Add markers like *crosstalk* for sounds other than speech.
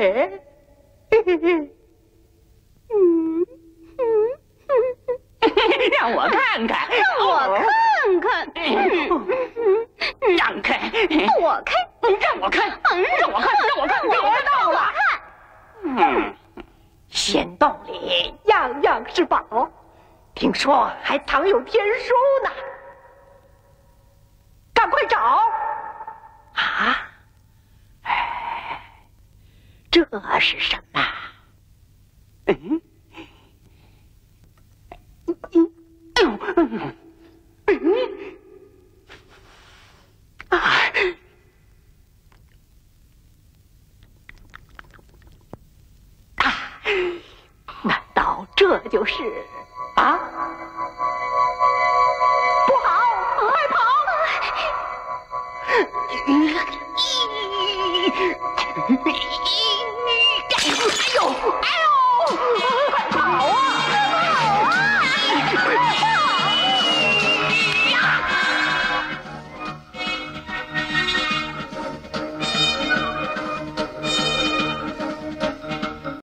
*laughs* 让我看看，让我看看，*laughs* 让开，躲开，让我看，让我看，让我看，让我看，让我看。嗯，仙洞里样样是宝，听说还藏有天书呢，赶快找。这是什么？嗯，嗯，嗯，啊！难道这就是啊？